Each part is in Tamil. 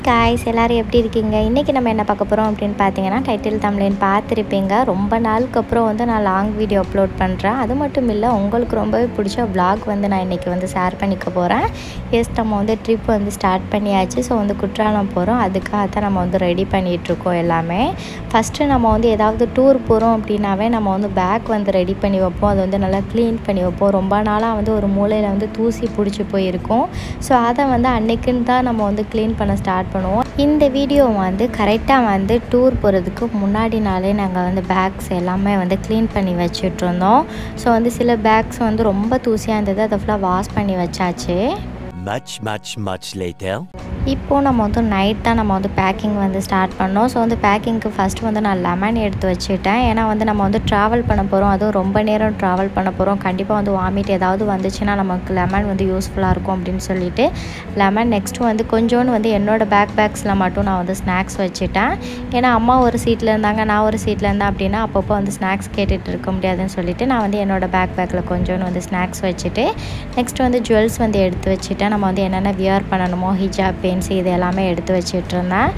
ஹே காய்ஸ் எல்லோரும் எப்படி இருக்கீங்க? இன்றைக்கி நம்ம என்ன பார்க்க போகிறோம் அப்படின்னு பார்த்தீங்கன்னா டைட்டில் தமிழன் பார்த்துருப்பீங்க. ரொம்ப நாளுக்கு அப்புறம் வந்து நான் லாங் வீடியோ அப்லோட் பண்ணுறேன் அது மட்டும் இல்லை உங்களுக்கு ரொம்பவே பிடிச்ச ப்ளாக் வந்து நான் இன்றைக்கி வந்து ஷேர் பண்ணிக்க போகிறேன் எஸ் நம்ம வந்து ட்ரிப் வந்து ஸ்டார்ட் பண்ணியாச்சு. ஸோ வந்து குற்றாலம் போகிறோம் அதுக்காக தான் நம்ம வந்து ரெடி பண்ணிகிட்ருக்கோம் எல்லாமே. ஃபஸ்ட்டு நம்ம வந்து ஏதாவது டூர் போகிறோம் அப்படின்னாவே நம்ம வந்து பேக் வந்து ரெடி பண்ணி வைப்போம். அது வந்து நல்லா க்ளீன் பண்ணி வைப்போம். ரொம்ப நாளாக வந்து ஒரு மூலையில் வந்து தூசி பிடிச்சி போயிருக்கும். ஸோ அதை வந்து அன்றைக்குன்னு தான் நம்ம வந்து க்ளீன் பண்ண ஸ்டார்ட் பண்ணுவோம் இந்த வீடியோ வந்து கரெக்டாக வந்து டூர் போகிறதுக்கு முன்னாடி நாளே நாங்கள் வந்து பேக்ஸ் எல்லாமே வந்து க்ளீன் பண்ணி வச்சுட்ருந்தோம். ஸோ வந்து சில பேக்ஸ் வந்து ரொம்ப தூசியாக இருந்தது. அதை ஃபுல்லாக வாஷ் பண்ணி வச்சாச்சு. Much, much, much later. இப்போது நம்ம வந்து நைட் தான் நம்ம வந்து பேக்கிங் வந்து ஸ்டார்ட் பண்ணோம். ஸோ வந்து பேக்கிங்க்கு ஃபஸ்ட்டு வந்து நான் லெமன் எடுத்து வச்சுட்டேன். ஏன்னா வந்து நம்ம வந்து ட்ராவல் பண்ண போகிறோம் அதுவும் ரொம்ப நேரம் ட்ராவல் பண்ண போகிறோம் கண்டிப்பாக வந்து வாமிட் ஏதாவது வந்துச்சுன்னா நமக்கு லெமன் வந்து யூஸ்ஃபுல்லாக இருக்கும் அப்படின்னு சொல்லிட்டு லெமன் நெக்ஸ்ட்டு வந்து கொஞ்சோன்னு வந்து என்னோடய பேக் பேக்ஸில் மட்டும் நான் வந்து ஸ்நாக்ஸ் வச்சுட்டேன். ஏன்னா அம்மா ஒரு சீட்டில் இருந்தாங்க நான் ஒரு சீட்டில் இருந்தேன் அப்படின்னா அப்பப்போ வந்து ஸ்நாக்ஸ் கேட்டுகிட்டு இருக்க முடியாதுன்னு சொல்லிட்டு நான் வந்து என்னோடய பேக் பேக்கில் கொஞ்சோன்னு வந்து ஸ்நாக்ஸ் வச்சுட்டு நெக்ஸ்ட் வந்து ஜுவல்ஸ் வந்து எடுத்து வச்சுட்டேன். நம்ம வந்து என்னென்ன வியர் பண்ணணுமோ ஹிஜாப் பென்சில் இது எல்லாமே எடுத்து வச்சுட்ருந்தேன்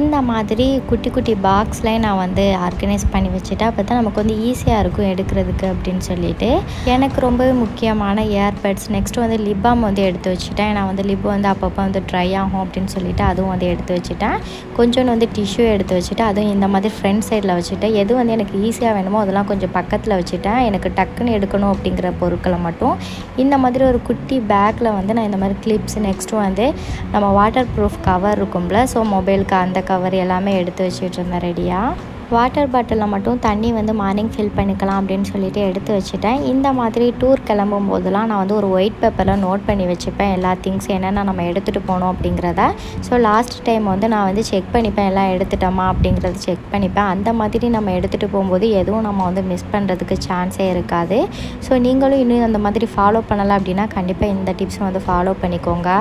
இந்த மாதிரி குட்டி குட்டி பாக்ஸ்லேயே நான் வந்து ஆர்கனைஸ் பண்ணி வச்சுட்டேன். அப்போ தான் நமக்கு வந்து ஈஸியாக இருக்கும் எடுக்கிறதுக்கு அப்படின்னு சொல்லிட்டு. எனக்கு ரொம்பவே முக்கியமான ஏர்பட்ஸ் நெக்ஸ்ட்டு வந்து லிப் பாம் வந்து எடுத்து வச்சுட்டேன். நான் வந்து லிப் வந்து அப்பப்போ வந்து ட்ரை ஆகும் அப்படின்னு சொல்லிட்டு அதுவும் வந்து எடுத்து வச்சுட்டேன். கொஞ்சோண்டு வந்து டிஷ்யூ எடுத்து வச்சுட்டு அதுவும் இந்த மாதிரி ஃப்ரண்ட் சைடில் வச்சுட்டேன். எது வந்து எனக்கு ஈஸியாக வேணுமோ அதெல்லாம் கொஞ்சம் பக்கத்தில் வச்சுட்டேன். எனக்கு டக்குன்னு எடுக்கணும் அப்படிங்கிற பொருட்களை மட்டும். இந்த மாதிரி ஒரு குட்டி பேக்கில் வந்து நான் இந்த மாதிரி கிளிப்ஸ் நெக்ஸ்ட்டு வந்து நம்ம வாட்டர் வாட்டர் ப்ரூஃப் கவர் இருக்கும்ல ஸோ மொபைலுக்கு அந்த கவர் எல்லாமே எடுத்து வச்சுட்டு இருந்தேன் ரெடியாக வாட்டர் பாட்டிலில் மட்டும் தண்ணி வந்து மார்னிங் ஃபில் பண்ணிக்கலாம் அப்படின்னு சொல்லிட்டு எடுத்து வச்சுட்டேன். இந்த மாதிரி டூர் கிளம்பும் போதெல்லாம் நான் வந்து ஒரு ஒயிட் பேப்பரில் நோட் பண்ணி வச்சுப்பேன் எல்லா திங்ஸ் என்னென்ன நம்ம எடுத்துகிட்டு போனோம் அப்படிங்கிறத. ஸோ லாஸ்ட் டைம் வந்து நான் வந்து செக் பண்ணிப்பேன் எல்லாம் எடுத்துட்டோமா அப்படிங்கிறத செக் பண்ணிப்பேன். அந்த மாதிரி நம்ம எடுத்துகிட்டு போகும்போது எதுவும் நம்ம வந்து மிஸ் பண்ணுறதுக்கு சான்ஸே இருக்காது. ஸோ நீங்களும் இன்னும் அந்த மாதிரி ஃபாலோ பண்ணலை அப்படின்னா கண்டிப்பாக இந்த டிப்ஸை வந்து ஃபாலோ பண்ணிக்கோங்க.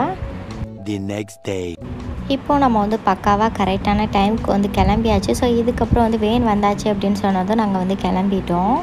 தி நெக்ஸ்ட் டே இப்போது நம்ம வந்து பக்காவாக கரெக்டான டைமுக்கு வந்து கிளம்பியாச்சு. ஸோ இதுக்கப்புறம் வந்து வேன் வந்தாச்சு அப்படின்னு சொன்னதும் நாங்கள் வந்து கிளம்பிட்டோம்.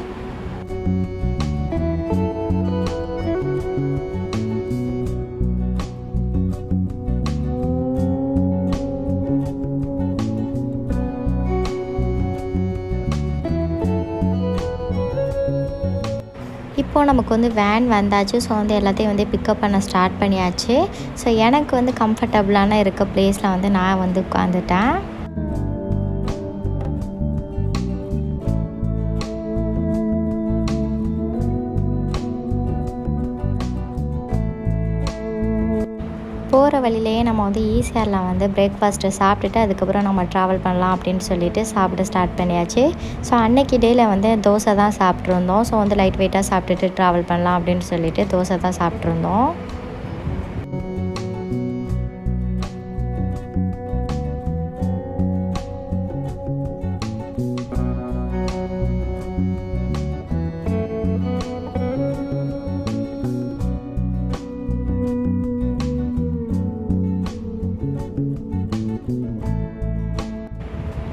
நமக்கு வந்து வேன் வந்தாச்சு. ஸோ வந்து எல்லாத்தையும் வந்து பிக்கப் பண்ண ஸ்டார்ட் பண்ணியாச்சு. ஸோ எனக்கு வந்து கம்ஃபர்டபுளான இருக்க ப்ளேஸில் வந்து நான் வந்து உட்காந்துட்டேன் போகிற வழியிலேயே நம்ம வந்து ஈஸியாரில் வந்து பிரேக்ஃபாஸ்ட்டு சாப்பிட்டுட்டு அதுக்கப்புறம் நம்ம ட்ராவல் பண்ணலாம் அப்படின்னு சொல்லிட்டு சாப்பிட ஸ்டார்ட் பண்ணியாச்சு. ஸோ அன்னைக்கு டேயில் வந்து தோசை தான் சாப்பிட்ருந்தோம் ஸோ வந்து லைட் வெயிட்டாக சாப்பிட்டுட்டு ட்ராவல் பண்ணலாம் அப்படின்னு சொல்லிட்டு தோசை தான் சாப்பிட்ருந்தோம்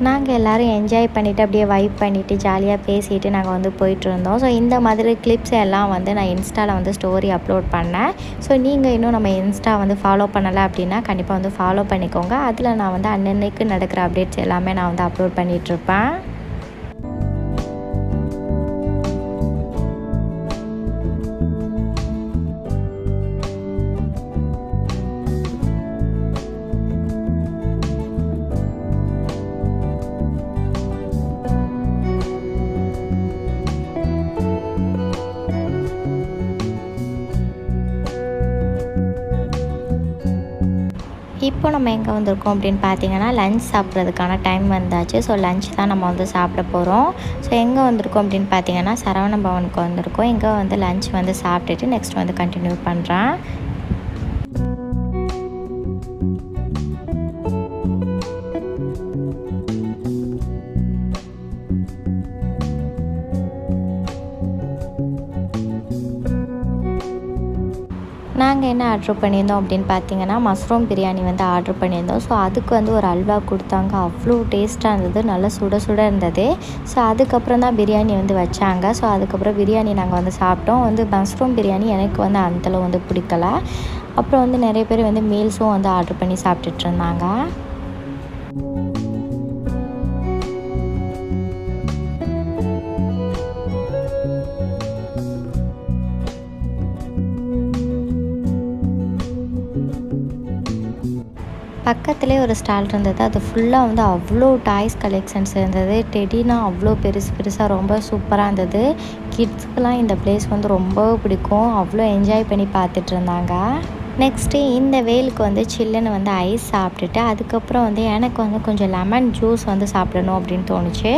நாங்கள் எல்லோரும் என்ஜாய் பண்ணிவிட்டு அப்படியே வைப் பண்ணிவிட்டு ஜாலியாக பேசிட்டு நாங்கள் வந்து போயிட்டுருந்தோம். ஸோ இந்த மாதிரி கிளிப்ஸ் எல்லாம் வந்து நான் இன்ஸ்டாவில் வந்து ஸ்டோரி அப்லோட் பண்ணேன். ஸோ நீங்கள் இன்னும் நம்ம இன்ஸ்டா வந்து ஃபாலோ பண்ணலை அப்படின்னா கண்டிப்பாக வந்து ஃபாலோ பண்ணிக்கோங்க. அதில் நான் வந்து அன்னன்னைக்கு நடக்கிற அப்டேட்ஸ் எல்லாமே நான் வந்து அப்லோட் பண்ணிகிட்ருப்பேன் நம்ம எங்கே வந்திருக்கோம் அப்படின்னு பார்த்தீங்கன்னா லஞ்ச் சாப்பிட்றதுக்கான டைம் வந்தாச்சு. ஸோ லஞ்ச் தான் நம்ம வந்து சாப்பிட போகிறோம் ஸோ எங்கே வந்திருக்கோம் அப்படின்னு பார்த்தீங்கன்னா சரவண பவனுக்கு வந்திருக்கோம். இங்கே வந்து லஞ்ச் வந்து சாப்பிட்டுட்டு நெக்ஸ்ட் வந்து கண்டினியூ பண்ணுறேன் நாங்கள் என்ன ஆர்டர் பண்ணியிருந்தோம் அப்படின்னு பார்த்தீங்கன்னா மஷ்ரூம் பிரியாணி வந்து ஆர்டர் பண்ணியிருந்தோம். ஸோ அதுக்கு வந்து ஒரு அல்வா கொடுத்தாங்க. அவ்வளோ டேஸ்ட்டாக இருந்தது. நல்லா சுட சுட இருந்தது. ஸோ அதுக்கப்புறம் தான் பிரியாணி வந்து வச்சாங்க. ஸோ அதுக்கப்புறம் பிரியாணி நாங்கள் வந்து சாப்பிட்டோம். வந்து மஷ்ரூம் பிரியாணி எனக்கு வந்து அந்தளவு வந்து பிடிக்கல. அப்புறம் வந்து நிறைய பேர் வந்து மீல்ஸும் வந்து ஆர்டர் பண்ணி சாப்பிட்டுட்டு இருந்தாங்க. பக்கத்துலேயே ஒரு ஸ்டால் இருந்தது. அது ஃபுல்லாக வந்து அவ்வளோ டாய்ஸ் கலெக்ஷன்ஸ் இருந்தது. டெடினா அவ்வளோ பெருசு பெருசாக ரொம்ப சூப்பராக இருந்தது. கிட்ஸ்க்கெலாம் இந்த பிளேஸ் வந்து ரொம்ப பிடிக்கும். அவ்வளோ என்ஜாய் பண்ணி பார்த்துட்டு இருந்தாங்க. நெக்ஸ்ட்டு இந்த வெயிலுக்கு வந்து சில்லுன்னு வந்து ஐஸ் சாப்பிட்டுட்டு அதுக்கப்புறம் வந்து எனக்கு வந்து கொஞ்சம் லெமன் ஜூஸ் வந்து சாப்பிடணும் அப்படின்னு தோணுச்சு.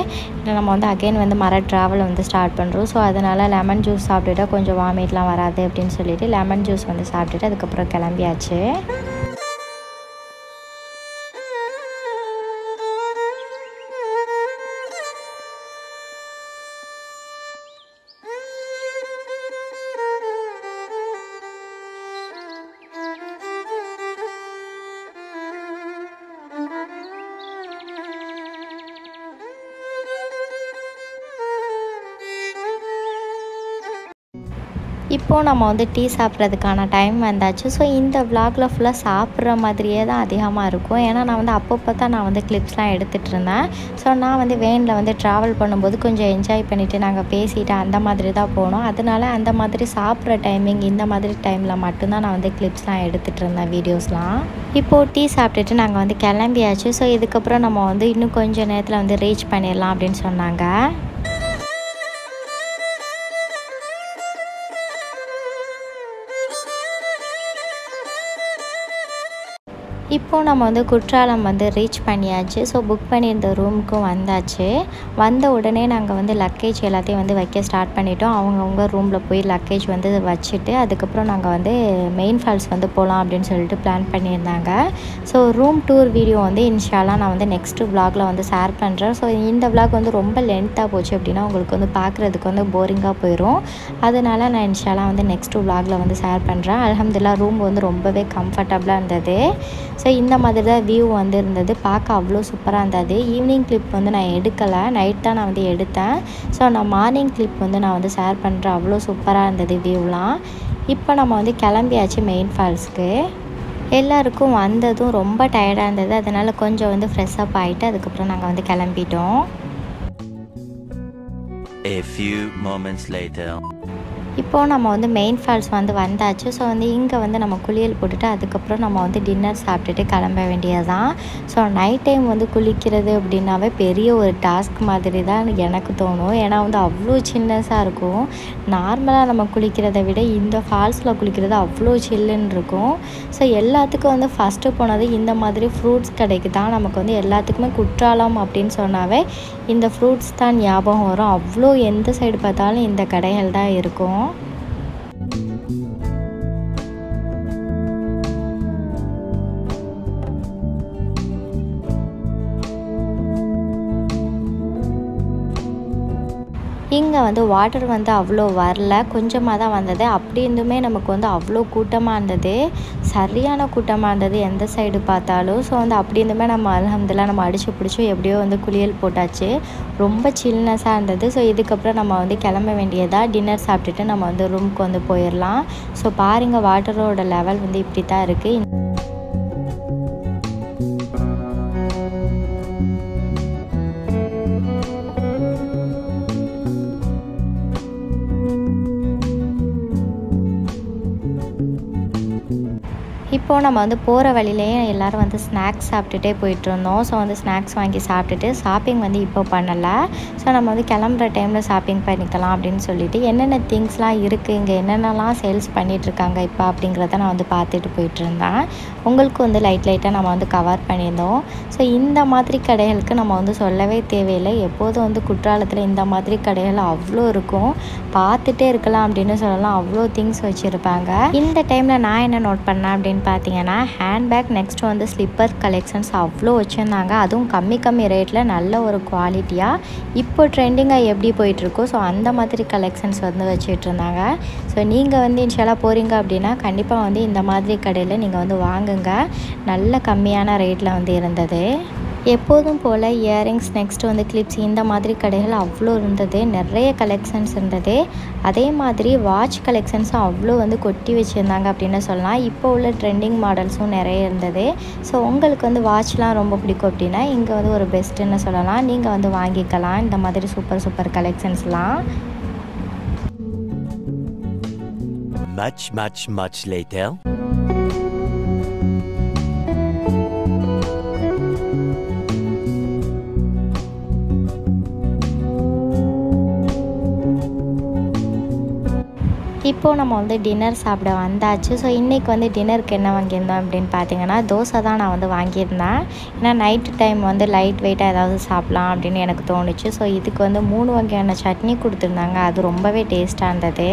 நம்ம வந்து அகைன் வந்து மர ட்ராவல் வந்து ஸ்டார்ட் பண்ணுறோம் ஸோ அதனால் லெமன் ஜூஸ் சாப்பிட்டுட்டா கொஞ்சம் வாமிட்லாம் வராது அப்படின்னு சொல்லிட்டு லெமன் ஜூஸ் வந்து சாப்பிட்டுட்டு அதுக்கப்புறம் கிளம்பியாச்சு. இப்போது நம்ம வந்து டீ சாப்பிட்றதுக்கான டைம் வந்தாச்சு. ஸோ இந்த விலாகில் ஃபுல்லாக சாப்பிட்ற மாதிரியே தான் அதிகமாக இருக்கும். ஏன்னா நான் வந்து அப்பப்போ தான் நான் வந்து கிளிப்ஸ்லாம் எடுத்துகிட்டு இருந்தேன். ஸோ நான் வந்து வேனில் வந்து ட்ராவல் பண்ணும்போது கொஞ்சம் என்ஜாய் பண்ணிவிட்டு நாங்கள் பேசிட்டு அந்த மாதிரி தான் போனோம். அதனால அந்த மாதிரி சாப்பிட்ற டைமிங் இந்த மாதிரி டைமில் மட்டும்தான் நான் வந்து கிளிப்ஸ்லாம் எடுத்துகிட்டு இருந்தேன் வீடியோஸ்லாம் இப்போது டீ சாப்பிட்டுட்டு நாங்கள் வந்து கிளம்பியாச்சு. ஸோ இதுக்கப்புறம் நம்ம வந்து இன்னும் கொஞ்சம் நேரத்தில் வந்து ரீச் பண்ணிடலாம் அப்படின்னு சொன்னாங்க. இப்போது நம்ம வந்து குற்றாலம் வந்து ரீச் பண்ணியாச்சு. ஸோ புக் பண்ணியிருந்த ரூமுக்கும் வந்தாச்சு. வந்த உடனே நாங்கள் வந்து லக்கேஜ் எல்லாத்தையும் வந்து வைக்க ஸ்டார்ட் பண்ணிட்டோம். அவங்கவுங்க ரூமில் போய் லக்கேஜ் வந்து வச்சுட்டு அதுக்கப்புறம் நாங்கள் வந்து மெயின் ஃபால்ஸ் வந்து போகலாம் அப்படின்னு சொல்லிட்டு பிளான் பண்ணியிருந்தாங்க. ஸோ ரூம் டூர் வீடியோ வந்து இன்ஷாலாம் நான் வந்து நெக்ஸ்ட்டு விலாகில் வந்து ஷேர் பண்ணுறேன் ஸோ இந்த ப்ளாக் வந்து ரொம்ப லென்த்தாக போச்சு அப்படின்னா உங்களுக்கு வந்து பார்க்குறதுக்கு வந்து போரிங்காக போயிடும் அதனால் நான் இன்ஷாலாம் வந்து நெக்ஸ்ட்டு விலாகில் வந்து ஷேர் பண்ணுறேன் அலமதுல்லா ரூம் வந்து ரொம்பவே கம்ஃபர்டபுளாக இருந்தது. ஸோ இந்த மாதிரி தான் வியூ வந்து இருந்தது பார்க்க அவ்வளோ சூப்பராக இருந்தது. ஈவினிங் கிளிப் வந்து நான் எடுக்கலை. நைட் தான் நான் வந்து எடுத்தேன். ஸோ நான் மார்னிங் கிளிப் வந்து நான் வந்து ஷேர் பண்ணுறேன் அவ்வளோ சூப்பராக இருந்தது வியூலாம் இப்போ நம்ம வந்து கிளம்பியாச்சு மெயின் ஃபால்ஸ்க்கு எல்லாருக்கும் வந்ததும் ரொம்ப டயர்டாக இருந்தது. அதனால் கொஞ்சம் வந்து ஃப்ரெஷ் அப் ஆகிட்டு அதுக்கப்புறம் நாங்கள் வந்து கிளம்பிட்டோம். A few moments later. இப்போது நம்ம வந்து மெயின் ஃபால்ஸ் வந்து வந்தாச்சு. ஸோ வந்து இங்கே வந்து நம்ம குளியல் போட்டுட்டு அதுக்கப்புறம் நம்ம வந்து டின்னர் சாப்பிட்டுட்டு கிளம்ப வேண்டியது தான் ஸோ நைட் டைம் வந்து குளிக்கிறது அப்படின்னாவே பெரிய ஒரு டாஸ்க் மாதிரி தான் எனக்கு தோணும். ஏன்னா வந்து அவ்வளோ சின்னஸாக இருக்கும். நார்மலாக நம்ம குளிக்கிறதை விட இந்த ஃபால்ஸில் குளிக்கிறது அவ்வளோ சில்லுன்னு இருக்கும். ஸோ எல்லாத்துக்கும் வந்து ஃபஸ்ட்டு போனது இந்த மாதிரி ஃப்ரூட்ஸ் கடைக்கு தான் நமக்கு வந்து எல்லாத்துக்குமே குற்றாலம் அப்படின்னு சொன்னாவே இந்த ஃப்ரூட்ஸ் தான் ஞாபகம் வரும். அவ்வளோ எந்த சைடு பார்த்தாலும் இந்த கடைகள் தான் இருக்கும். இங்கே வந்து வாட்டர் வந்து அவ்வளோ வரல கொஞ்சமாக தான் வந்தது. அப்படி இருந்துமே நமக்கு வந்து அவ்வளோ கூட்டமாக இருந்தது. சரியான கூட்டமாக இருந்தது எந்த சைடு பார்த்தாலும். ஸோ வந்து அப்படி இருந்துமே நம்ம அலமதுலாம் நம்ம அடிச்சு பிடிச்சி எப்படியோ வந்து குளியல் போட்டாச்சு. ரொம்ப சில்னஸாக இருந்தது. ஸோ இதுக்கப்புறம் நம்ம வந்து கிளம்ப வேண்டியதாக டின்னர் சாப்பிட்டுட்டு நம்ம வந்து ரூமுக்கு வந்து போயிடலாம் ஸோ பாருங்கள் வாட்டரோட லெவல் வந்து இப்படி தான் இருக்குது இப்போது நம்ம வந்து போகிற வழியிலேயே எல்லோரும் வந்து ஸ்நாக்ஸ் சாப்பிட்டுட்டே போயிட்டு இருந்தோம் ஸோ வந்து ஸ்நாக்ஸ் வாங்கி சாப்பிட்டுட்டு ஷாப்பிங் வந்து இப்போ பண்ணலை. ஸோ நம்ம வந்து கிளம்புற டைமில் ஷாப்பிங் பண்ணிக்கலாம் அப்படின்னு சொல்லிட்டு என்னென்ன திங்ஸ்லாம் இருக்குது இங்கே என்னென்னலாம் சேல்ஸ் பண்ணிகிட்ருக்காங்க இப்போ அப்படிங்கிறத நான் வந்து பார்த்துட்டு போயிட்டு இருந்தேன் உங்களுக்கு வந்து லைட் லைட்டாக நம்ம வந்து கவர் பண்ணியிருந்தோம். ஸோ இந்த மாதிரி கடைகளுக்கு நம்ம வந்து சொல்லவே தேவையில்லை. எப்போதும் வந்து குற்றாலத்தில் இந்த மாதிரி கடைகள் அவ்வளோ இருக்கும். பார்த்துட்டே இருக்கலாம் அப்படின்னு சொல்லலாம். அவ்வளோ திங்ஸ் வச்சுருப்பாங்க. இந்த டைமில் நான் என்ன நோட் பண்ணேன் அப்படின்னு பார்த்தீங்கன்னா ஹேண்ட்பேக் நெக்ஸ்ட் வந்து ஸ்லிப்பர் கலெக்ஷன்ஸ் அவ்வளோ வச்சுருந்தாங்க. அதுவும் கம்மி கம்மி ரேட்டில் நல்ல ஒரு குவாலிட்டியாக இப்போ ட்ரெண்டிங்காக எப்படி போயிட்டுருக்கோ ஸோ அந்த மாதிரி கலெக்ஷன்ஸ் வந்து வச்சுட்டு இருந்தாங்க ஸோ நீங்கள் வந்து இன்ஷாலாக போகிறீங்க அப்படின்னா கண்டிப்பாக வந்து இந்த மாதிரி கடையில் நீங்கள் வந்து வாங்குங்க. நல்ல கம்மியான ரேட்டில் வந்து இருந்தது. எப்போதும் போல் இயரிங்ஸ் நெக்ஸ்ட் வந்து கிளிப்ஸ் இந்த மாதிரி கடைகள் அவ்வளோ இருந்தது. நிறைய கலெக்ஷன்ஸ் இருந்தது. அதே மாதிரி வாட்ச் கலெக்ஷன்ஸும் அவ்வளோ வந்து கொட்டி வச்சுருந்தாங்க அப்படின்னு சொல்லலாம். இப்போ உள்ள ட்ரெண்டிங் மாடல்ஸும் நிறைய இருந்தது. ஸோ உங்களுக்கு வந்து வாட்ச்லாம் ரொம்ப பிடிக்கும் அப்படின்னா இங்கே வந்து ஒரு பெஸ்ட்டுன்னு சொல்லலாம். நீங்கள் வந்து வாங்கிக்கலாம். இந்த மாதிரி சூப்பர் சூப்பர் கலெக்ஷன்ஸ்லாம் Much, much, much later. இப்போது நம்ம வந்து டின்னர் சாப்பிட வந்தாச்சு. ஸோ இன்றைக்கி வந்து டின்னருக்கு என்ன வாங்கியிருந்தோம் அப்படின்னு பார்த்தீங்கன்னா தோசை தான் நான் வந்து வாங்கியிருந்தேன். ஏன்னா நைட்டு டைம் வந்து லைட் வெயிட்டாக ஏதாவது சாப்பிட்லாம் அப்படின்னு எனக்கு தோணுச்சு. ஸோ இதுக்கு வந்து மூணு வகையான சட்னி கொடுத்துருந்தாங்க. அது ரொம்பவே டேஸ்ட்டாக இருந்தது.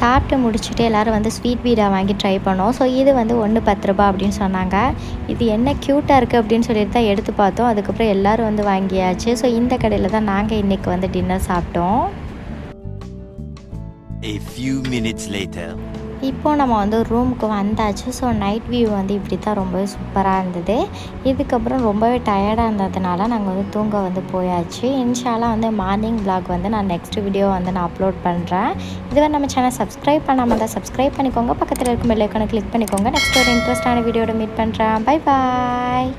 சாப்பிட்டு முடிச்சுட்டு எல்லோரும் வந்து ஸ்வீட் பீடா வாங்கி ட்ரை பண்ணோம். ஸோ இது வந்து ஒன்று பத்து ரூபா அப்படின்னு சொன்னாங்க. இது என்ன க்யூட்டாக இருக்குது அப்படின்னு சொல்லிட்டு தான் எடுத்து பார்த்தோம். அதுக்கப்புறம் எல்லோரும் வந்து வாங்கியாச்சு. ஸோ இந்த கடையில் தான் நாங்கள் இன்றைக்கி வந்து டின்னர் சாப்பிட்டோம். A few minutes later. இப்போ நம்ம வந்து ரூமுக்கு வந்தாச்சு. ஸோ நைட் வியூ வந்து இப்படி தான் ரொம்பவே சூப்பராக இருந்தது. இதுக்கப்புறம் ரொம்பவே டயர்டாக இருந்ததுனால நாங்கள் வந்து தூங்க வந்து போயாச்சு. இன்ஷாலாம் வந்து மார்னிங் பிளாக் வந்து நான் நெக்ஸ்ட் வீடியோ வந்து நான் அப்லோட் பண்ணுறேன் இதுவரை நம்ம சேனல் சப்ஸ்கிரைப் பண்ணாமல் தான் சப்ஸ்கிரைப் பண்ணிக்கோங்க. பக்கத்தில் இருக்கும் பெல்லைக்கான கிளிக் பண்ணிக்கோங்க. நெக்ஸ்ட் ஒரு இன்ட்ரெஸ்டான வீடியோட மீட் பண்ணுறேன் பை பாய்